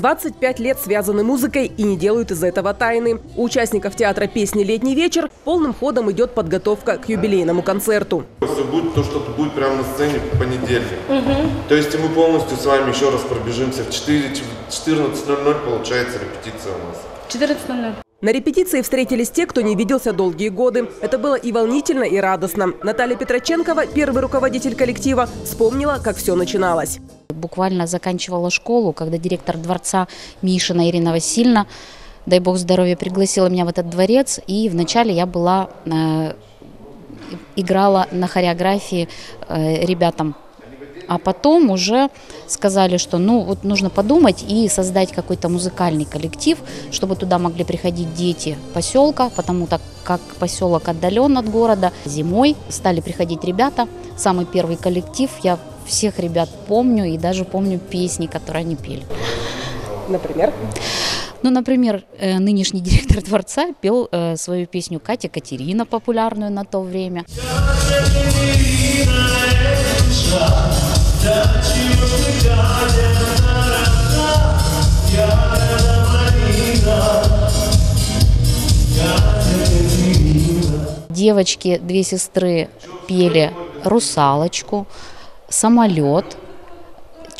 25 лет связаны музыкой и не делают из этого тайны. У участников театра песни «Летний вечер» полным ходом идет подготовка к юбилейному концерту. Если будет, то что-то будет прямо на сцене в понедельник. То есть мы полностью с вами еще раз пробежимся в 4, 14.00 получается репетиция у нас. 14.00. На репетиции встретились те, кто не виделся долгие годы. Это было и волнительно, и радостно. Наталья Петроченкова, первый руководитель коллектива, вспомнила, как все начиналось. Буквально заканчивала школу, когда директор дворца Мишина Ирина Васильевна, дай бог здоровья, пригласила меня в этот дворец. И вначале я была, э, играла на хореографии э, ребятам а потом уже сказали, что ну вот нужно подумать и создать какой-то музыкальный коллектив, чтобы туда могли приходить дети поселка, потому так как поселок отдален от города. Зимой стали приходить ребята. Самый первый коллектив, я всех ребят помню и даже помню песни, которые они пели. Например? Ну, например, э, нынешний директор дворца пел э, свою песню Катя Катерина, популярную на то время. Девочки, две сестры пели «Русалочку», «Самолет»,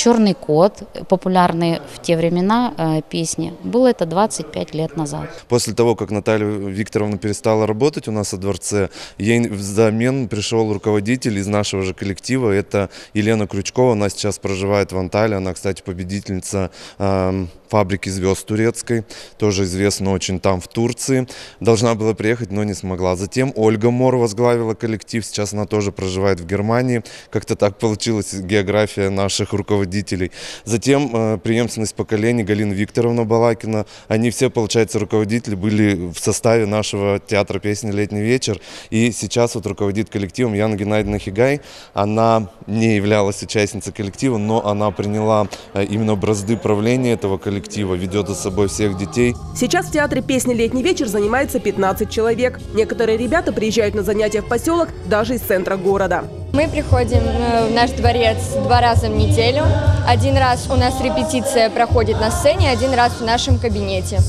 «Черный кот», популярные в те времена э, песни. Было это 25 лет назад. После того, как Наталья Викторовна перестала работать у нас во дворце, ей взамен пришел руководитель из нашего же коллектива. Это Елена Крючкова. Она сейчас проживает в Анталии. Она, кстати, победительница э, фабрики звезд турецкой. Тоже известна очень там, в Турции. Должна была приехать, но не смогла. Затем Ольга Мор возглавила коллектив. Сейчас она тоже проживает в Германии. Как-то так получилась география наших руководителей руководителей. Затем э, преемственность поколений Галина Викторовна Балакина. Они все, получается, руководители были в составе нашего театра песни «Летний вечер». И сейчас вот руководит коллективом Яна Геннадьевна Хигай. Она не являлась участницей коллектива, но она приняла э, именно бразды правления этого коллектива, ведет за собой всех детей. Сейчас в театре песни «Летний вечер» занимается 15 человек. Некоторые ребята приезжают на занятия в поселок даже из центра города. Мы приходим э, в наш дворец два раза в неделю. Один раз у нас репетиция проходит на сцене, один раз в нашем кабинете.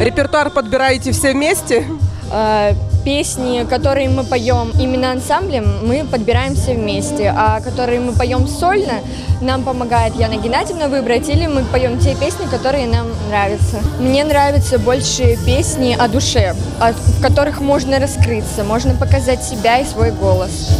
Репертуар подбираете все вместе? Э, песни, которые мы поем именно ансамблем, мы подбираем все вместе, а которые мы поем сольно, нам помогает Яна Геннадьевна выбрать, или мы поем те песни, которые нам нравятся. Мне нравятся больше песни о душе, в которых можно раскрыться, можно показать себя и свой голос.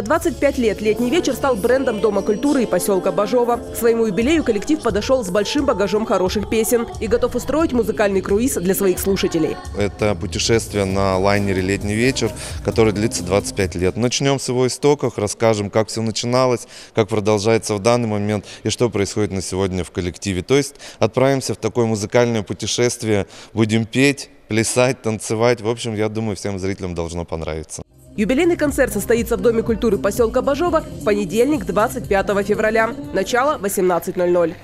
За 25 лет «Летний вечер» стал брендом Дома культуры и поселка Бажова. К своему юбилею коллектив подошел с большим багажом хороших песен и готов устроить музыкальный круиз для своих слушателей. Это путешествие на лайнере «Летний вечер», который длится 25 лет. Начнем с его истоков, расскажем, как все начиналось, как продолжается в данный момент и что происходит на сегодня в коллективе. То есть отправимся в такое музыкальное путешествие, будем петь, плясать, танцевать. В общем, я думаю, всем зрителям должно понравиться. Юбилейный концерт состоится в Доме культуры поселка Бажова в понедельник, 25 февраля. Начало 18.00.